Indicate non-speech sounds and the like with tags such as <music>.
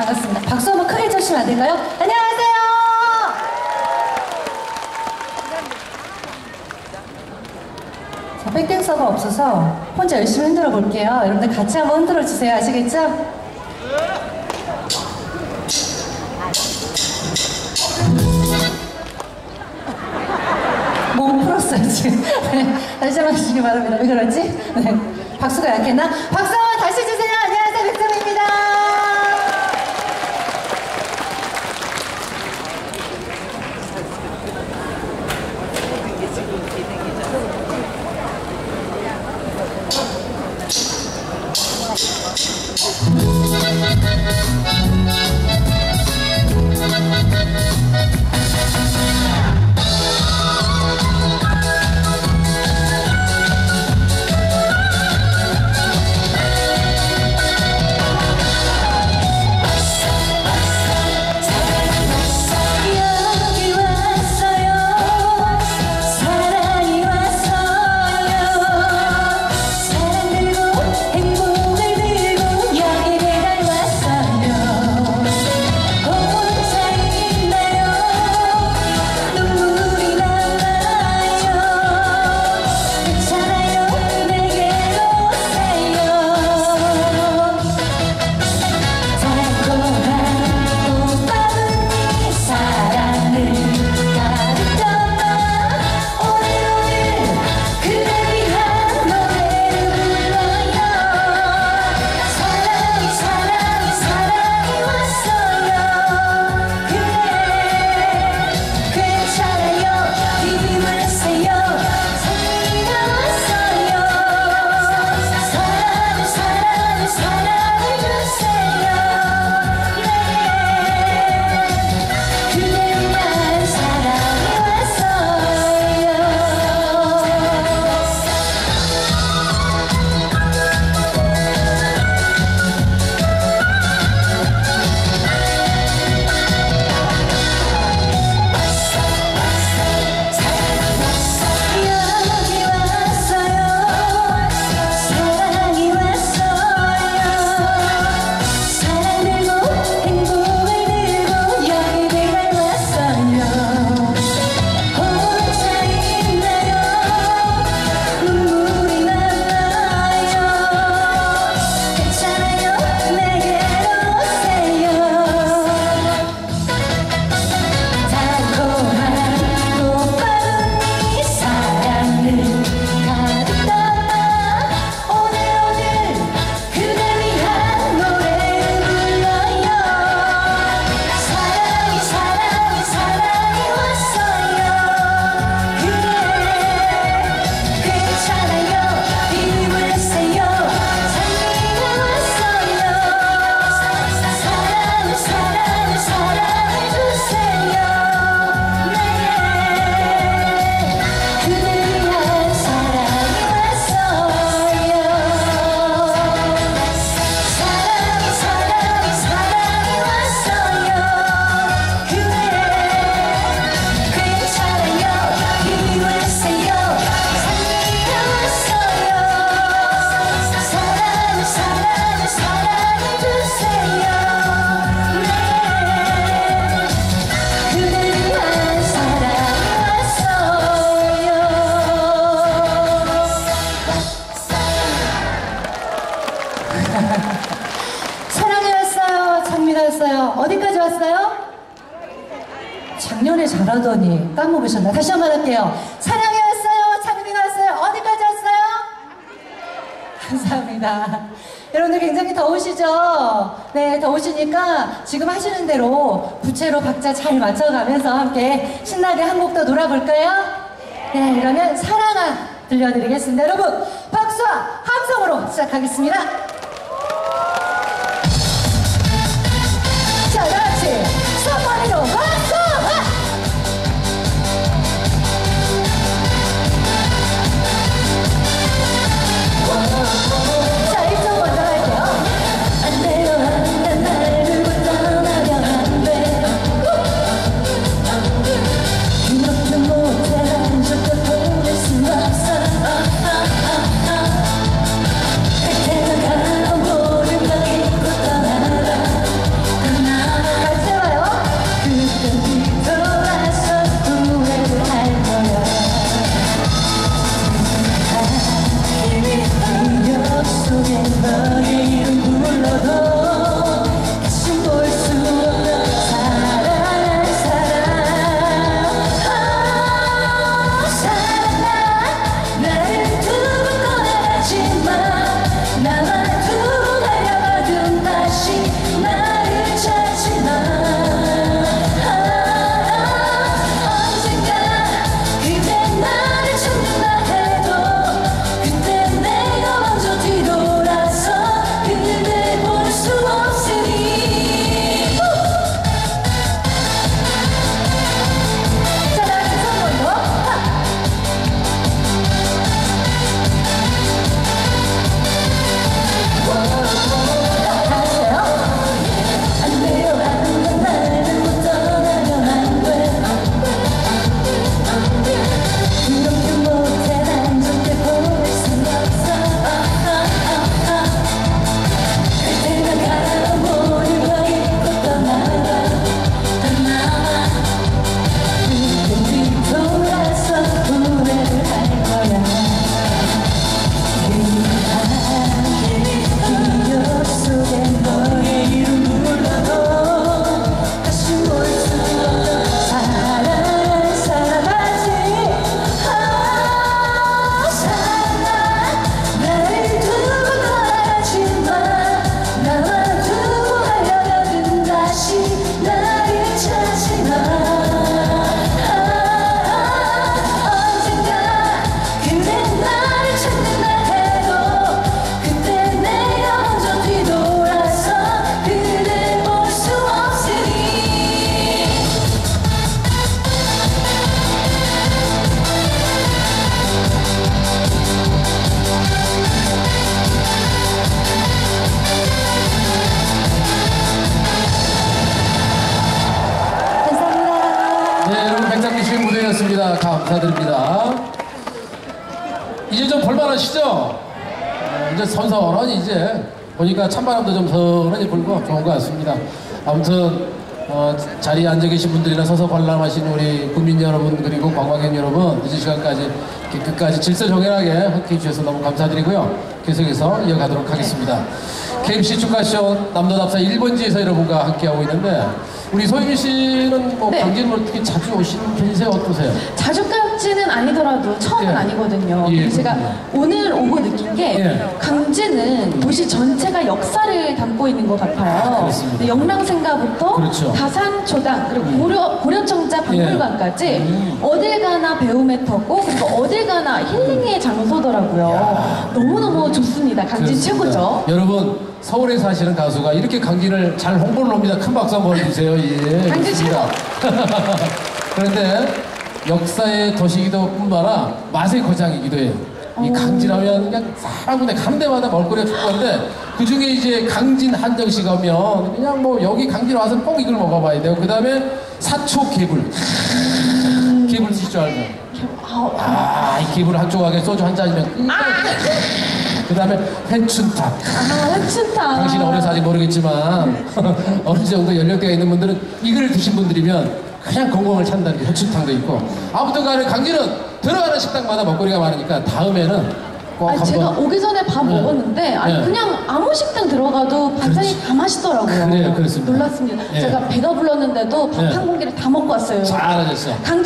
반갑습니다. 박수 한번 크게 쳐주시면 안 될까요? 안녕하세요. 자, 백댄서가 없어서 혼자 열심히 흔들어 볼게요. 여러분들 같이 한번 흔들어 주세요. 아시겠죠? 몸 풀었어요, 지금. 네, 다시 한번 주시기 바랍니다. 왜 그러지? 네. 박수가 약했나? <laughs> 사랑이 왔어요 장미가 왔어요 어디까지 왔어요? 작년에 잘하더니 까먹으셨나 다시 한 번 할게요 사랑이 왔어요 장미가 왔어요 어디까지 왔어요? 감사합니다. 여러분들 굉장히 더우시죠? 네, 더우시니까 지금 하시는 대로 부채로 박자 잘 맞춰가면서 함께 신나게 한 곡 더 놀아볼까요? 네, 그러면 사랑아 들려드리겠습니다. 여러분, 박수와 함성으로 시작하겠습니다. 감사드립니다. 이제 좀 볼만하시죠? 어, 이제 선선하니 이제 보니까 찬바람도 좀 선하니 불고 좋은 것 같습니다. 아무튼 어, 자리에 앉아 계신 분들이나 서서 관람하신 우리 국민 여러분 그리고 관광객 여러분 늦은 시간까지 끝까지 질서정연하게 함께 해 주셔서 너무 감사드리고요. 계속해서 이어가도록 하겠습니다. KMC 축가쇼 남도답사 1번지에서 여러분과 함께하고 있는데 우리 소유미 씨는 뭐 네. 강진을 어떻게 자주 오시는 편이세요? 어떠세요? 자주 까지는 아니더라도 처음은 예. 아니거든요. 예, 제가. 오늘 오고 느낀 게 예. 강진은 도시 전체가 역사를 담고 있는 것 같아요. 아, 그렇습니다. 네, 영랑생가부터 그렇죠. 다산초당 그리고 고려 고려청자 박물관까지 예. 음. 어딜 가나 배움의 터고 그리고 어딜 가나 힐링의 장소더라고요. 너무너무 좋습니다. 강진 그렇습니다. 최고죠. 여러분 서울에 사시는 가수가 이렇게 강진을 잘 홍보를 합니다. 큰 박수 한번 해주세요. 예. 강진 좋습니다. <laughs> 그런데 역사의 도시이기도 뿐만아 맛의 고장이기도 해요. 이 강진하면 그냥 사람들의 가는 데마다 먹거리가 축구한데 그 중에 이제 강진 한정식 가면 그냥 뭐 여기 강진 와서 꼭 이걸 먹어봐야 돼요. 그 다음에 사초 개불. 개불 드실 줄 알죠? 아, 아, 이 개불 한 조각에 소주 한 잔이면 그 다음에 회춘탕. 아, 한춘탕. 당신은 어려서 아직 모르겠지만 <laughs> 어느 정도 연령대가 있는 분들은 이걸 드신 분들이면 그냥 건강을 찬다는 게 혈춘탕도 있고 아무튼 간에 강진은 들어가는 식당마다 먹거리가 많으니까 다음에는 꼭 아니, 한번 제가 오기 전에 밥 네. 먹었는데 아니 네. 그냥 아무 식당 들어가도 반찬이 그렇지. 다 맛있더라고요. 그래요, 그렇습니다. 놀랐습니다. 예. 제가 배가 불렀는데도 밥 네. 한 공기를 다 먹고 왔어요. 잘하셨어 강진